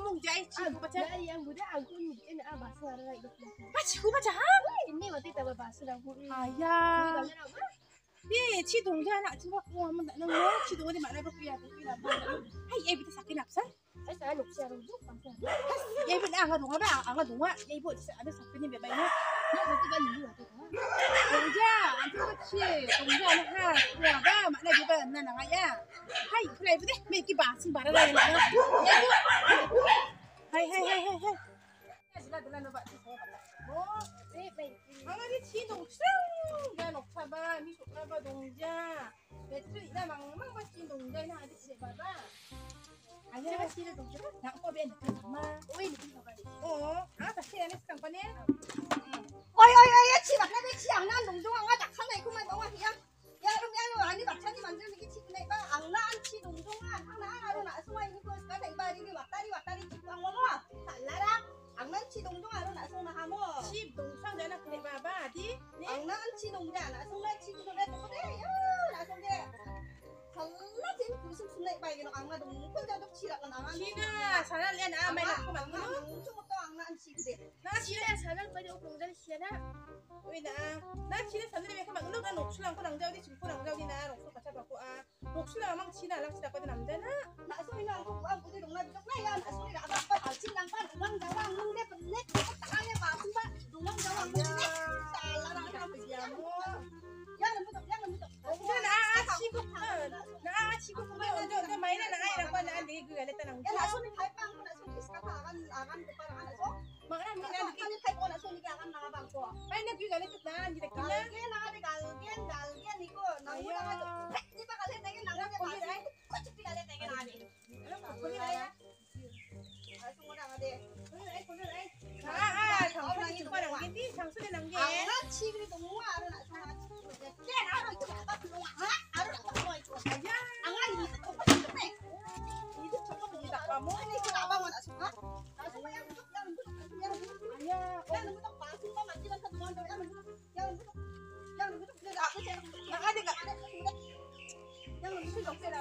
ngomong jahit cikgu macam Dari yang budak aku ni Dia nak bahasa Arab Apa cikgu macam ha? Eh, ini waktu tak bahasa dah aku Ayah Ya, cik dong dia anak cuba aku amat nak nunggu cik dong dia mana rupiah tu Hai, ini kita sakit napsan. Saya nak siar rujuk pasal. Ya ibu nak angkat dong apa? Angkat dong ada sakit ni biar baik. Nak satu ni dulu tu. Tunggu je, tunggu je, tunggu je nak. ha. Tunggu apa? Mana nak jumpa anak-anak ayah. Ya. ให้ใครไปดิไม่กี่บาทสิบาทอะไรนะให้ให้ให้ให้ให้妈妈，你骑农车，那农车吧，你说那个农家，在这里那忙忙吧，骑农家，那还得骑吧吧。哎呀，骑的农家，那我边妈，我也没听说过。哦，啊，咋现在你上班呢？哎哎哎呀，骑吧，那边骑啊，那农家。 농장 나성나 친구네 동네 야 나성대 잘라 진 구슬 순례 바이기는 악마 농촌 자족 치라가 나만 시나 잘할 래 나만 낳고 막고 농촌부터 악마 안 치그대 나 시나 잘할 바이 오고 농장 시나 왜나나 시나 잘할 왜 그만 농장 녹출 안고 농장 어디 중포 농장 어디나 녹출 같이 받고 아 녹출 아망 시나 랑 시나 거든 남자나 나 소리나 안고 아 무대 농나 비족 나야 나 소리 나가 빨 아침 낭반 농장 왕 농대 번네 땅에 마순바 농장 왕 농대 anak juga lagi tuh tan jadi kena kena ada galgen galgen nih kok nang udah aja ini bakal lihat nengen nang udah kalian aja kok cepi kalian nengen aja kalau kalian aja ayo tunggu nang aja ayo ayo ayo ah ah kamu nang itu barang gini kamu sudah nang gini Kira,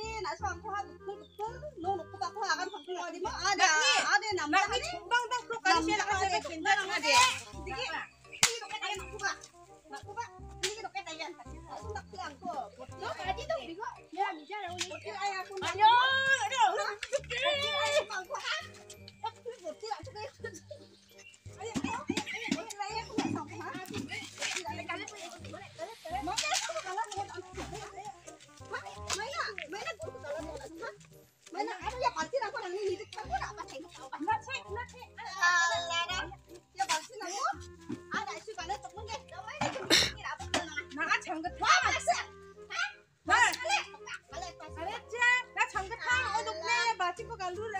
ni nak suang kau betul betul lu nak kupak kau akan sangkut lagi mak ada ada nama ni bang dah kau kali saya nak kasi pinjam nama dia sedikit ini dok kita nak kupak nak kupak ni dok kita yang tak tak tak tak 거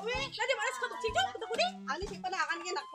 Uwi, nanti malas kutuk cincong, kutuk kuning, alis ipanakan ginak.